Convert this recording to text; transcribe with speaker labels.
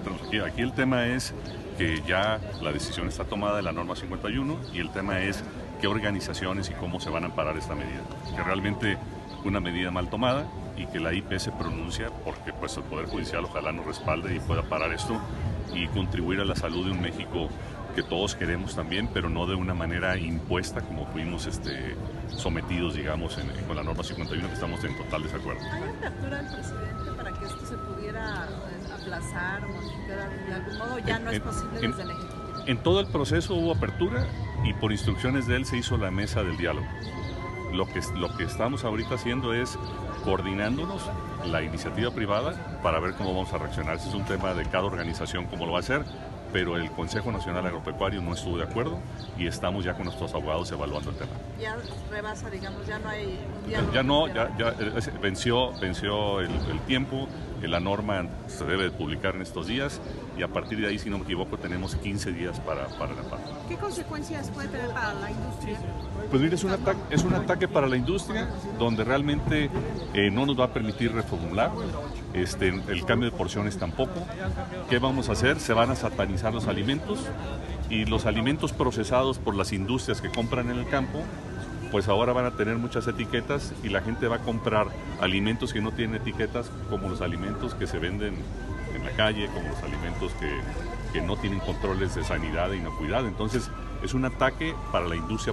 Speaker 1: tenemos aquí. El tema es que ya la decisión está tomada de la norma 51 y el tema es qué organizaciones y cómo se van a amparar esta medida. Que realmente una medida mal tomada y que la IP se pronuncia porque pues el Poder Judicial ojalá nos respalde y pueda parar esto y contribuir a la salud de un México que todos queremos también, pero no de una manera impuesta como fuimos este, sometidos, digamos, con la norma 51, que estamos en total desacuerdo.
Speaker 2: ¿Hay del presidente para que esto se pudiera aplazar o modificar de algún modo? ¿Ya no es posible
Speaker 1: en,
Speaker 2: desde el Ejecutivo?
Speaker 1: En todo el proceso hubo apertura y por instrucciones de él se hizo la mesa del diálogo. Lo que, lo que estamos ahorita haciendo es coordinándonos la iniciativa privada para ver cómo vamos a reaccionar. Ese es un tema de cada organización, cómo lo va a hacer pero el Consejo Nacional Agropecuario no estuvo de acuerdo y estamos ya con nuestros abogados evaluando el tema.
Speaker 2: Ya rebasa, digamos, ya no hay
Speaker 1: diálogo. Ya no, ya, ya venció, venció el, el tiempo, la norma se debe publicar en estos días y a partir de ahí, si no me equivoco, tenemos 15 días para, para la paz.
Speaker 2: ¿Qué consecuencias puede tener para la industria?
Speaker 1: Pues mire, es un, ataque, es un ataque para la industria donde realmente eh, no nos va a permitir reformular, este, el cambio de porciones tampoco. ¿Qué vamos a hacer? Se van a satanizar los alimentos y los alimentos procesados por las industrias que compran en el campo pues ahora van a tener muchas etiquetas y la gente va a comprar alimentos que no tienen etiquetas como los alimentos que se venden en la calle, como los alimentos que, que no tienen controles de sanidad e inocuidad. Entonces es un ataque para la industria